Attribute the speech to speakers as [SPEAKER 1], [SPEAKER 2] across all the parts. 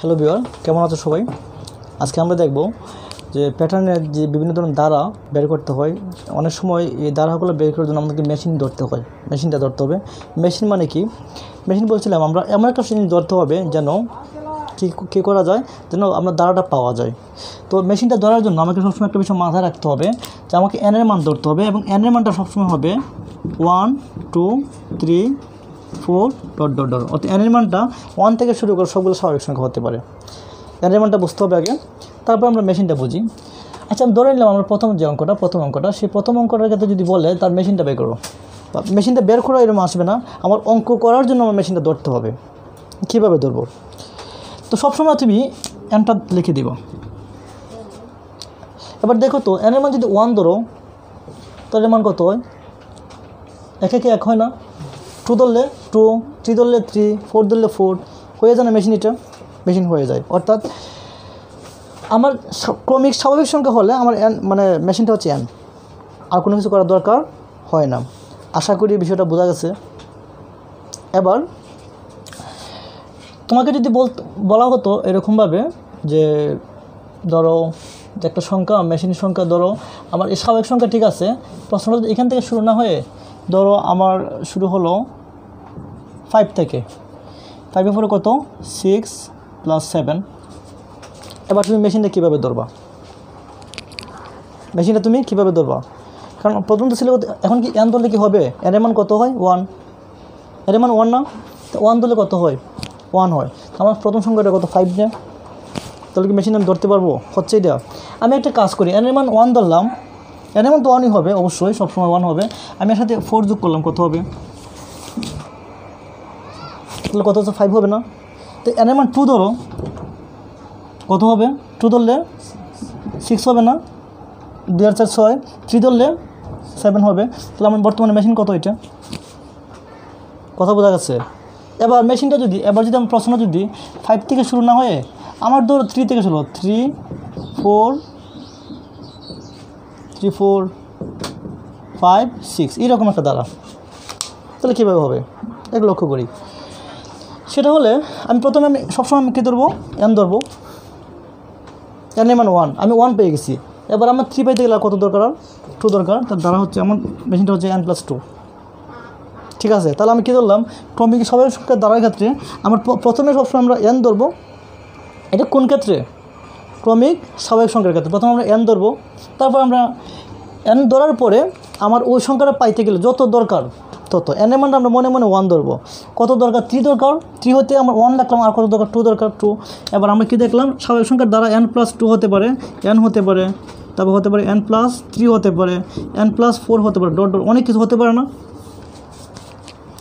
[SPEAKER 1] Hello beware কেমন আছো সবাই? আজকে আমরা দেখব যে প্যাটার্নের যে বিভিন্ন ধরনের দ্বারা বের করতে হয়, অনেক সময় এই দ্বারাগুলো বের করার জন্য আমাদেরকে মেশিন ধরতে হয়। মেশিনটা ধরতে হবে। মেশিন মানে কি? মেশিন বলছিলাম আমরা, এমন একটা জিনিস ধরতে হবে যেন কী কী করা যায়? যেন আমরা দ্বারাটা পাওয়া যায়। তো মেশিনটা ধরার জন্য আমাকে সবসময় একটা বিষয় মাথায় রাখতে হবে যে আমাকে এনের মান ধরতে হবে এবং এনের মানটা সবসময় হবে one two three four dot dot dot. অর্থাৎ এনের ওয়ান থেকে শুরু করে সবগুলো স্বাভাবিক সংখ্যা হতে পারে। এনের বুঝতে হবে আগে। তারপর আমরা মেশিনটা বুঝি। আচ্ছা আমি ধরে নিলাম আমরা প্রথম যে অঙ্কটা, প্রথম অঙ্কটা। সেই প্রথম অঙ্কটার ক্ষেত্রে যদি বলে, তার মেশিনটা বের করো। মেশিনটা বের করা এরকম আসবে না। আমার অঙ্ক করার জন্য আমার মেশিনটা ধরতে হবে। কীভাবে ধরবো? তো সবসময় তুমি এনটা লিখে দিব। এবার দেখো তো এনের মান যদি ওয়ান ধরো, তাহলে মান কত হয়? এক একে এক হয় না? টু ধরলে টু, থ্রি ধরলে থ্রি, ফোর ধরলে ফোর, হয়ে যায় না মেশিন এটা? মেশিন হয়ে যায়। অর্থাৎ আমার ক্রমিক স্বাভাবিক সংখ্যা হলে আমার এন মানে মেশিনটা হচ্ছে এন আর কোনো কিছু করার দরকার হয় না। আশা করি বিষয়টা বোঝা গেছে। এবার, তোমাকে যদি বল, বলা হতো এরকমভাবে যে, ধরো যে একটা সংখ্যা মেশিন সংখ্যা, ধরো আমার এই স্বাভাবিক সংখ্যা ঠিক আছে, প্রশ্নটা এখান থেকে শুরু না হয়ে ধরো আমার শুরু হলো ফাইভ থেকে। ফাইভের পরে কত? সিক্স প্লাস সেভেন এবার তুমি মেশিনটা কীভাবে ধরবা? মেশিনটা তুমি কীভাবে ধরবা? কারণ প্রথম তো ছিল এখন কি এন ধরলে কি হবে? এর মান কত হয়? ওয়ানের মান ওয়ান না? ওয়ান ধরলে কত হয়? ওয়ান হয়। আমার প্রথম সংখ্যাটা কত? ফাইভ না তাহলে কি মেশিন আমি ধরতে পারব? হচ্ছে এটা। আমি একটা কাজ করি। এর মান ওয়ান ধরলাম। এর মান তো ওয়ানই হবে, অবশ্যই। সবসময় ওয়ান হবে। আমি এর সাথে ফোর যোগ করলাম, কত হবে? তাহলে কত হচ্ছে? ফাইভ হবে না। তো এর মান টু ধরো। কত হবে? টু ধরলে সিক্স হবে না। দুই হাজার চার ছয়। থ্রি ধরলে সেভেন হবে। তাহলে আমার বর্তমানে মেশিন কত এটা? কথা বোঝা গেছে। এবার মেশিনটা যদি, এবার যদি আমার প্রশ্ন যদি ফাইভ থেকে শুরু না হয়ে, আমার ধরো থ্রি থেকে শুরু three four three four five six এইরকম একটা দ্বারা। তাহলে কীভাবে হবে? এক লক্ষ্য করি। সেটা হলে আমি প্রথমে আমি সবসময় আমি কী ধরবো? এন ধরবো। এন মানে ওয়ান আমি ওয়ান পেয়ে গেছি। এবার আমার থ্রি পাইতে গেলে কত দরকার? টু দরকার। তার দ্বারা হচ্ছে আমার মেশিনটা হচ্ছে এন প্লাস টু ঠিক আছে? তাহলে আমি কী ধরলাম? ক্রমিক সবাই সংখ্যার দ্বারার ক্ষেত্রে আমার প্রথমে সবসময় আমরা এন ধরবো। এটা কোন ক্ষেত্রে? ক্রমিক স্বাভাবিক সংখ্যার ক্ষেত্রে। প্রথমে আমরা এন ধরবো। তারপর আমরা এন ধরার পরে আমার ওই সংখ্যাটা পাইতে গেলে যত দরকার তত এন এর মানটা আমরা মনে মনে ওয়ান ধরবো। কত দরকার? থ্রি দরকার। থ্রি হতে আমার ওয়ান রাখলাম আর কত দরকার? টু দরকার টু এবার আমরা কী দেখলাম? স্বাভাবিক সংখ্যার দ্বারা এন প্লাস টু হতে পারে এন হতে পারে, তারপর হতে পারে এন প্লাস থ্রি হতে পারে এন প্লাস ফোর হতে পারে ডট ডট অনেক কিছু হতে পারে না।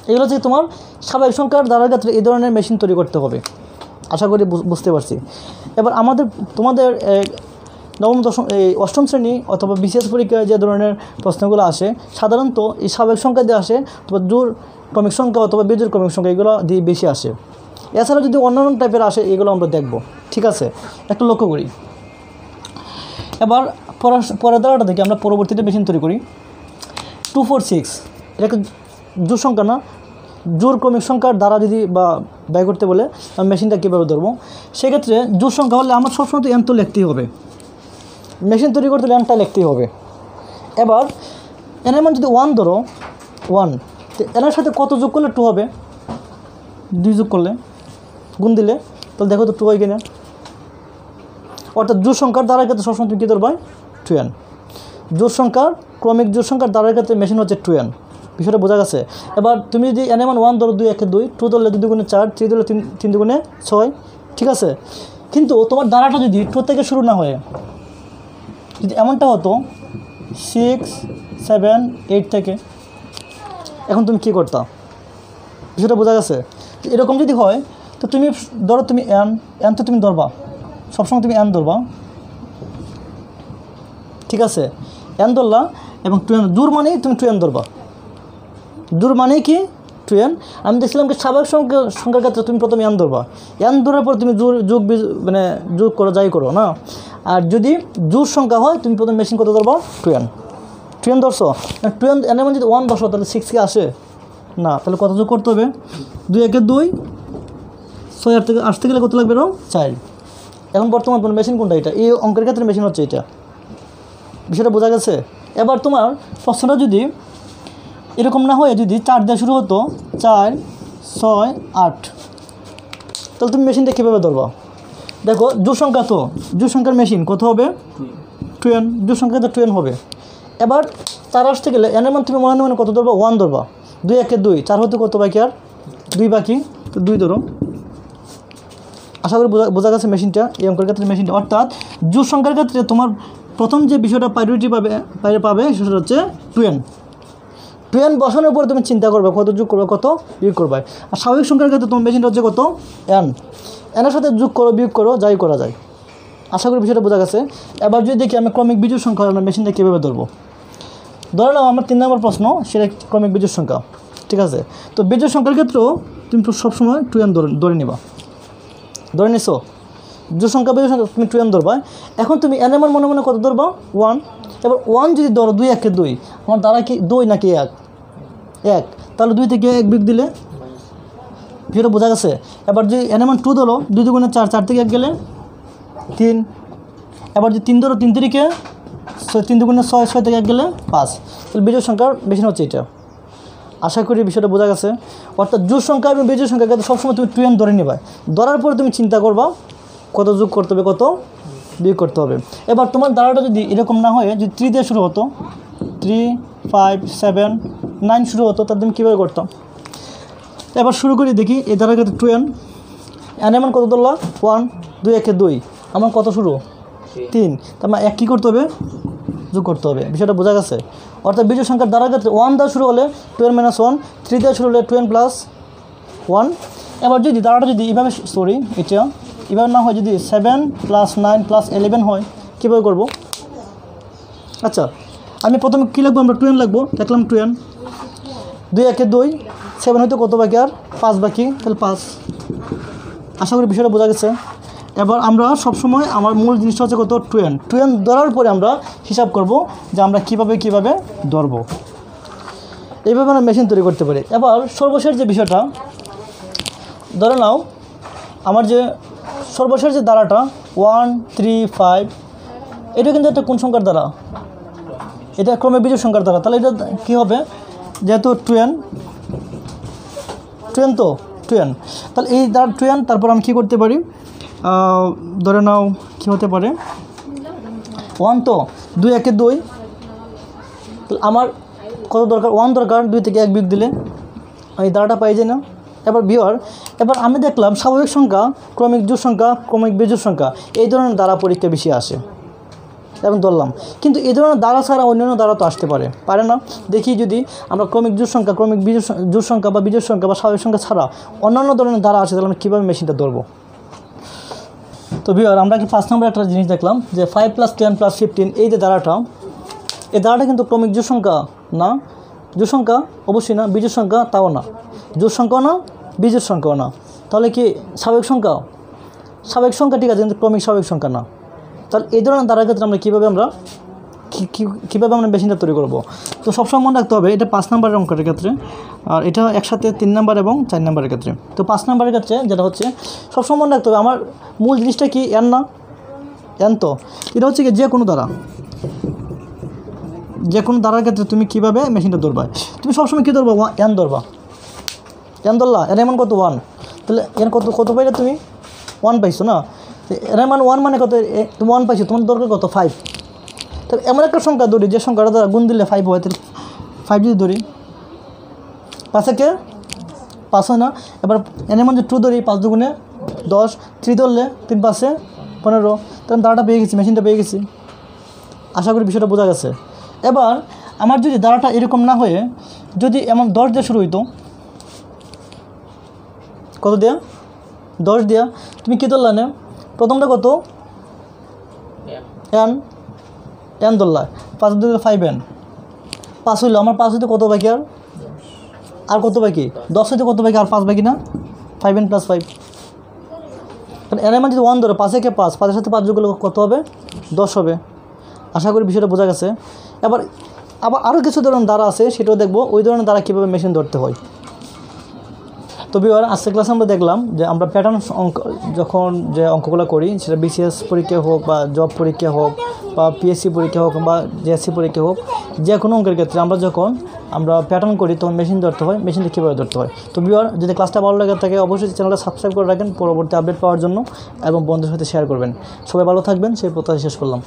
[SPEAKER 1] এগুলো হচ্ছে তোমার স্বাভাবিক সংখ্যার দ্বারার ক্ষেত্রে এই ধরনের মেশিন তৈরি করতে হবে। আশা করি বুঝতে পারছি। এবার আমাদের, তোমাদের নবম, দশম, এই অষ্টম শ্রেণি অথবা বিশেষ পরীক্ষায় যে ধরনের প্রশ্নগুলো আসে, সাধারণত এই স্বাভাবিক সংখ্যা দিয়ে আসে অথবা জোর ক্রমিক সংখ্যা অথবা বেজোর ক্রমিক সংখ্যা, এগুলো দিয়ে বেশি আসে। এছাড়া যদি অন্যান্য টাইপের আসে, এগুলো আমরা দেখব। ঠিক আছে? একটু লক্ষ্য করি। এবার পরের দ্বারাটা থেকে আমরা পরবর্তীতে মেশিন তৈরি করি। টু ফোর সিক্স এটাকে জোর সংখ্যা না? জোর ক্রমিক সংখ্যার দ্বারা যদি বা ব্যয় করতে বলে মেশিনটা কীভাবে ধরবো? সেক্ষেত্রে জোর সংখ্যা হলে আমার সবসময় তো এন তো লিখতেই হবে। মেশিন তৈরি করতে এনটা লিখতেই হবে। এবার এনের মান যদি ওয়ান ধরো ওয়ান তো এনের সাথে কত যোগ করলে টু হবে? দুই যোগ করলে, গুণ দিলে, তাহলে দেখো তো টু হয় কিনা। অর্থাৎ জোর সংখ্যার দ্বারা ক্ষেত্রে সবসময় তুমি কী ধরবে? টু এন জোর সংখ্যার ক্রমিক জোর সংখ্যার দ্বারার ক্ষেত্রে মেশিন হচ্ছে টু এন বিষয়টা বোঝা গেছে। এবার তুমি যদি এন এমন ওয়ান ধরো দুই, একে, দুই টু ধরলে দুই দুগুণে চার থ্রি ধরলে তিন তিন দুগুণে ছয়, ঠিক আছে? কিন্তু তোমার দ্বারাটা যদি টু থেকে শুরু না হয়ে যদি এমনটা হতো সিক্স সেভেন এইট থেকে। এখন তুমি কী করতা? বিষয়টা বোঝা গেছে। এরকম যদি হয়, তো তুমি ধরো তুমি এন এন তো তুমি ধরবা। সবসময় তুমি এন ধরবা। ঠিক আছে? এন ধরলা এবং টু এন দূর মানেই তুমি টু এন ধরবা। দূর মানেই কি? টু এন আমি দেখছিলাম কি স্বাভাবিক সংখ্যা সংখ্যার ক্ষেত্রে তুমি প্রথমে এন ধরবা। এন ধরার পর তুমি যোগ মানে যোগ করো, যাই করো, না? আর যদি জোর সংখ্যা হয়, তুমি প্রথমে মেশিন কত ধরবা? টু এন টু এন ধরছো টু এন এন যদি ওয়ান বসো তাহলে সিক্স কি আসে? না, তাহলে কত যোগ করতে হবে? দুই একে দুই, ছয় আট থেকে আসতে গেলে কত লাগবে রো চার। এখন বর্তমান তোমার মেশিন কোনটা এটা? এই অঙ্কের ক্ষেত্রে মেশিন হচ্ছে এটা। বিষয়টা বোঝা গেছে? এবার তোমার প্রশ্নটা যদি এরকম না হয়ে যদি চার দিয়ে শুরু হতো, চার, ছয়, আট, তাহলে তুমি মেশিনটা কীভাবে ধরবা? দেখো, জোর সংখ্যা তো, জোর সংখ্যার মেশিন কত হবে? টুয়েন জোর সংখ্যা তো টুয়েন হবে। এবার চার আসতে গেলে এনের মান তুমি মনে মনে কত ধরবা? ওয়ান ধরবা। দুই, একে দুই। চার হতে কত বাকি আর? দুই বাকি। তো দুই ধরো। আশা করি বোঝা বোঝা গেছে মেশিনটা এই অঙ্কের ক্ষেত্রে মেশিনটা অর্থাৎ জোর সংখ্যার ক্ষেত্রে তোমার প্রথম যে বিষয়টা প্রায়োরিটি পাবে বাইরে পাবে সেটা হচ্ছে টুয়েন টুয়েন বসানোর পর তুমি চিন্তা করবে কত যোগ করবে, কত বিয়োগ করবে। আর স্বাভাবিক সংখ্যার ক্ষেত্রে তোমার মেশিনটা হচ্ছে কত? এন এনের সাথে যোগ করো, বিয়োগ করো, যাই করা যায়। আশা করি বিষয়টা বোঝা গেছে। এবার যদি দেখি আমি ক্রমিক বিজুর সংখ্যা আমরা মেশিনটা কীভাবে ধরবো। ধরে নাও, আমার তিন নম্বর প্রশ্ন, সেটা ক্রমিক বিজুর সংখ্যা? ঠিক আছে? তো বিজুর সংখ্যার ক্ষেত্রেও তুমি সবসময় টুয়েন ধরে ধরে নিবা। ধরে নিছো? যে সংখ্যা বিজুর সংখ্যা, তুমি টু টুয়েন ধরবা। এখন তুমি এন এমন মনে মনে কত ধরবা? ওয়ান এবার ওয়ান যদি ধরো, দুই, একে দুই, আমার দ্বারা কি দুই নাকি এক? এক। তাহলে দুই থেকে এক বিগ দিলে যেটা বোঝা গেছে। এবার যদি এন টু ধরো, দুই দুগুণে চার চার থেকে এক গেলে তিন। এবার যদি তিন ধরো, তিন তিরিকে তিন দুগুণে ছয় ছয় থেকে এক গেলে পাঁচ। তাহলে বিজয় সংখ্যার বেশি হচ্ছে এটা। আশা করি বিষয়টা বোঝা গেছে। অর্থাৎ জোর সংখ্যা এবং বিজয় সংখ্যা কিন্তু সবসময় তুমি টুয়েন ধরে নিবা। ধরার পরে তুমি চিন্তা করবা কত যোগ করতে হবে, কত বিয়োগ করতে হবে। এবার তোমার দ্বারাটা যদি এরকম না হয়ে, যদি থ্রি দিয়ে শুরু হতো থ্রি ফাইভ সেভেন নাইন শুরু হতো তার তুমি কীভাবে করতাম এবার শুরু করি দেখি এই দ্বারা কিন্তু টুয়েন এন এমন কত ধরলা? ওয়ান দুই একে দুই। আমার কত শুরু? তিন। তার মানে এক কী করতে হবে? যোগ করতে হবে। বিষয়টা বোঝা গেছে। অর্থাৎ বিজয় সংখ্যার দ্বারা ক্ষেত্রে ওয়ান দ্বারা শুরু হলে টুয়েলভ মাইনাস ওয়ান থ্রি দিয়ে শুরু হলে টুয়েলভ প্লাস ওয়ান এবার যদি দ্বারাটা যদি এভাবে সরি এটা এভাবে না হয় যদি seven plus nine plus eleven হয় কীভাবে করব? আচ্ছা আমি প্রথমে কী লিখব? আমরা টুয়েন লাগবো দেখলাম টুয়েন দুই একে দুই। সেভেন হয়তো কত বাকি আর? পাঁচ বাকি, তাহলে পাঁচ। আশা করি বিষয়টা বোঝা গেছে। এবার আমরা সবসময় আমার মূল জিনিসটা হচ্ছে কত? টুয়েন। টুয়েন ধরার পরে আমরা হিসাব করব যে আমরা কীভাবে কীভাবে ধরবো। এইভাবে আমরা মেশিন তৈরি করতে পারি। এবার সর্বশেষ যে বিষয়টা, ধরে নাও, আমার যে সর্বশেষ যে দ্বারাটা ওয়ান থ্রি ফাইভ এটা কিন্তু একটা কোন সংখ্যার দ্বারা এটা ক্রমে বিজয় সংখ্যার দ্বারা তাহলে এটা কী হবে? যেহেতু টুয়েন টুয়েন তো? টুয়েন। তাহলে এই দ্বার টুয়েন, তারপর আমি কী করতে পারি? ধরে নাও, কী হতে পারে? ওয়ান তো? দুই, একে দুই। আমার কত দরকার? ওয়ান দরকার, দুই থেকে এক বিগ দিলে। এই দ্বারাটা পাই যায় না। এবার বিয়ার এবার আমি দেখলাম স্বাভাবিক সংখ্যা, ক্রমিক জোর সংখ্যা, ক্রমিক বেজোর সংখ্যা। এই ধরনের দ্বারা পরীক্ষা বেশি আসে। এবং ধরলাম। কিন্তু এই ধরনের দ্বারা ছাড়া অন্যান্য দ্বারা তো আসতে পারে। পারে না। দেখি যদি আমরা ক্রমিক জোর সংখ্যা, ক্রমিক জোর সংখ্যা বা বীজের সংখ্যা বা স্বাভাবিক সংখ্যা ছাড়া অন্যান্য ধরনের দ্বারা আসে তাহলে আমরা কীভাবে মেশিনটা ধরবো? তো বিয়ার আমরা কি পাঁচ নম্বর একটা জিনিস দেখলাম যে five plus ten plus fifteen এই যে দ্বারাটা, এই দ্বারাটা কিন্তু ক্রমিক জোর সংখ্যা না। জোর সংখ্যা অবশ্যই না বীজের সংখ্যা তাও না। জোর সংখ্যাও না বীজের সংখ্যাও না। তাহলে কি স্বাভাবিক সংখ্যা? স্বাভাবিক সংখ্যা ঠিক আছে, কিন্তু ক্রমিক স্বাভাবিক সংখ্যা না। তাহলে এই ধরনের দ্বারার ক্ষেত্রে আমরা কীভাবে আমরা কীভাবে আমরা মেশিনটা তৈরি করব? তো সবসময় মনে রাখতে হবে, এটা পাঁচ নাম্বারের অঙ্কের ক্ষেত্রে, আর এটা একসাথে তিন নাম্বার এবং চার নাম্বারের ক্ষেত্রে। তো পাঁচ নাম্বারের ক্ষেত্রে যেটা হচ্ছে, সবসময় মনে রাখতে হবে, আমার মূল জিনিসটা কি এন না? এন তো। এটা হচ্ছে কি যে কোনো দ্বারা যে কোনো দ্বারার ক্ষেত্রে তুমি কীভাবে মেশিনটা ধরবা? তুমি সবসময় কী ধরবা? এন ধরবা। এন ধরলা এর এমন কত? ওয়ান তাহলে এর কত কত পাইলে তুমি? ওয়ান পাইছো না? এর মান ওয়ান মানে কত? তুমি ওয়ান পাইছো, তোমার দরকার কত? ফাইভ তাহলে এমন একটা সংখ্যা ধরি, যে সংখ্যাটা দ্বারা গুণ দিলে ফাইভ হয়, তাহলে ফাইভ যদি ধরি, পাঁচে কে পাঁচ হয় না। এবার এনে মধ্যে টু ধরি, পাঁচ দুগুণে দশ থ্রি ধরলে তিন পাঁচে পনেরো। তখন দাঁড়াটা পেয়ে গেছি মেশিনটা পেয়ে গেছি। আশা করি বিষয়টা বোঝা গেছে। এবার আমার যদি দাঁড়াটা এরকম না হয়ে, যদি এমন দশ দিয়ে শুরু হইতো, কত দেয়া? দশ দেয়া। তুমি কী ধরলা নে? প্রথমটা কত? এন এন দোল্লা পাঁচ দিকে ফাইভ এন পাঁচ হইল আমার পাঁচ হইতে কত বাকি আর? আর কত বাকি? দশ হইতে কত বাকি আর পাঁচ বাকি না? ফাইভ এন প্লাস ফাইভ কারণ এর মানে যদি ওয়ান ধরো পাঁচে কে পাঁচ পাঁচের সাথে পাঁচ যোগ করলে কত হবে? দশ হবে। আশা করি বিষয়টা বোঝা গেছে। এবার আবার আরও কিছু ধরনের দ্বারা আছে সেটাও দেখব। ওই ধরনের দ্বারা কীভাবে মেশিন ধরতে হয়? তো বিবার আজকে ক্লাসে আমরা দেখলাম যে আমরা প্যাটার্ন অঙ্ক, যখন যে অঙ্কগুলো করি, সেটা বিসিএস পরীক্ষা হোক বা জব পরীক্ষা হোক বা পিএসসি পরীক্ষা হোক বা জেএসসি পরীক্ষা হোক, যে কোনো অঙ্কের ক্ষেত্রে আমরা যখন আমরা প্যাটার্ন করি, তখন মেশিন ধরতে হয় মেশিনটা কীভাবে ধরতে হয়। তো বিবার যদি ক্লাসটা ভালো লাগে থাকে, অবশ্যই চ্যানেলটা সাবস্ক্রাইব করে রাখেন, পরবর্তী আপডেট পাওয়ার জন্য, এবং বন্ধুদের সাথে শেয়ার করবেন। সবাই ভালো থাকবেন, সেই প্রত্যাশা শেষ করলাম।